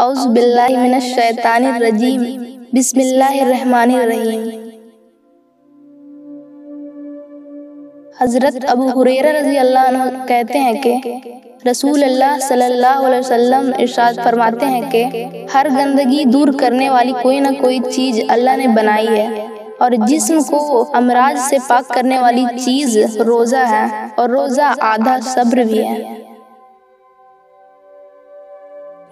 औज़बिल्लाहिमिनश्शैतानिर्रजीम बिस्मिल्लाहिर्रहमानिर्रहीम। हज़रत अबू हुरैरा रज़ी अल्लाह कहते हैं कि रसूल अल्लाह सल्लल्लाहु अलैहि वसल्लम इरशाद फरमाते हैं कि, हर गंदगी दूर करने वाली कोई ना कोई चीज़ अल्लाह ने बनाई है, और जिस्म को अमराज से पाक करने वाली चीज़ रोज़ा है, और रोज़ा आधा सब्र भी है।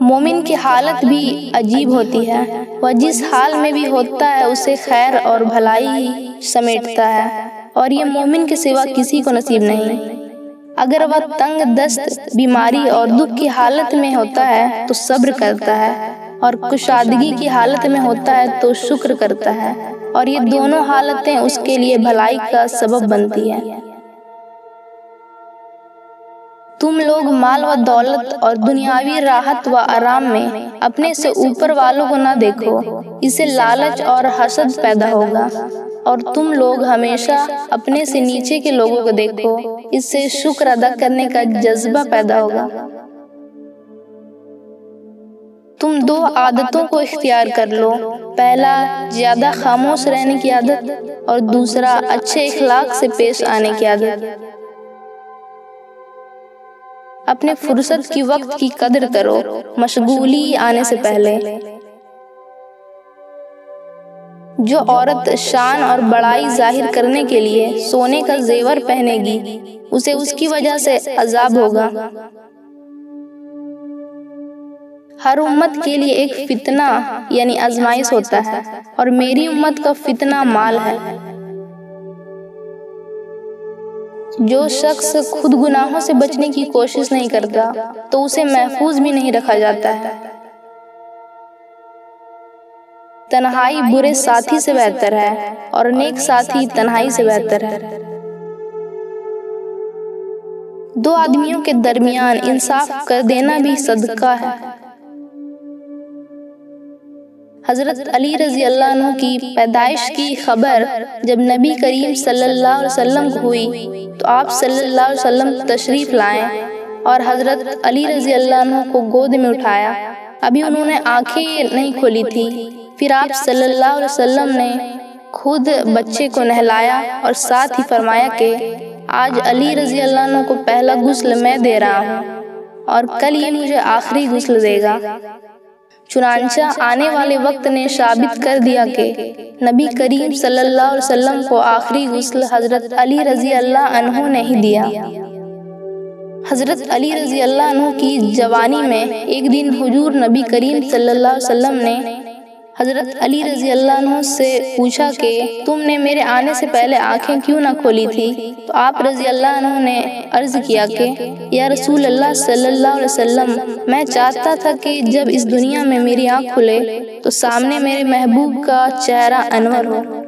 मोमिन की हालत भी अजीब होती है वह जिस हाल में भी होता है, उसे खैर और भलाई ही समेटता है, और ये मोमिन के सिवा किसी को नसीब नहीं। अगर वह तंग दस्त बीमारी और दुख की हालत में होता है तो सब्र करता है, और कुशादगी की हालत में होता है तो शुक्र करता है, और ये दोनों हालतें उसके लिए भलाई का सबब बनती है। तुम लोग माल व दौलत और दुनियावी राहत व आराम में अपने से ऊपर वालों को ना देखो। इसे लालच और हसद पैदा होगा। और तुम लोग हमेशा अपने से नीचे के लोगों को देखो। इससे शुक्र अदा करने का जज्बा पैदा होगा। तुम दो आदतों को इख्तियार कर लो। पहला, ज़्यादा खामोश रहने की आदत और दूसरा, अच्छे इखलाक से पेश आने की आदत। अपने फुर्सत की वक्त की कदर करो मशगूली आने से पहले। जो औरत शान और बड़ाई ज़ाहिर करने के लिए सोने का जेवर पहनेगी उसे उसकी वजह से अजाब होगा। हर उम्मत के लिए एक फितना यानी आजमाइश होता है और मेरी उम्मत का फितना माल है। जो शख्स खुद गुनाहों से बचने की कोशिश नहीं करता तो उसे महफूज भी नहीं रखा जाता है। तन्हाई बुरे साथी से बेहतर है और नेक साथी तन्हाई से बेहतर है। दो आदमियों के दरमियान इंसाफ कर देना भी सदका है। हज़रत अली रज़ी अल्लाह की पैदाइश की खबर जब नबी करीम सल्लल्लाहु अलैहि वसल्लम को हुई तो आप सल्लल्लाहु अलैहि वसल्लम तशरीफ़ लाए और हज़रत अली रज़ी अल्लाह को गोद में उठाया। अभी उन्होंने आँखें नहीं खोली थी। फिर आप सल्लल्लाहु अलैहि वसल्लम ने खुद बच्चे को नहलाया और साथ ही फरमाया कि, आज अली रज़ी अल्लाह को पहला गुस्ल मैं दे रहा हूँ और कल ये मुझे आखिरी गुस्ल देगा। चुनांचा आने वाले वक्त ने साबित कर दिया कि नबी करीम सल्लल्लाहु अलैहि वसल्लम को आखिरी गुस्ल हज़रत अली रज़ी अल्लाह अनहु ने ही दिया। हज़रत अली रज़ी अल्लाह अनहु की जवानी में एक दिन हुजूर नबी करीम सल्लल्लाहु अलैहि वसल्लम ने हज़रत अली रज़ी अल्लाह से पूछा कि, तुमने मेरे आने से पहले आँखें क्यों ना खोली थी? तो आप रज़ी अल्लाह ने अर्ज़ किया कि, या रसूल अल्लाह सल्लल्लाहु अलैहि वसल्लम, मैं चाहता था कि जब इस दुनिया में मेरी आँख खुले तो सामने मेरे महबूब का चेहरा अनवर हो।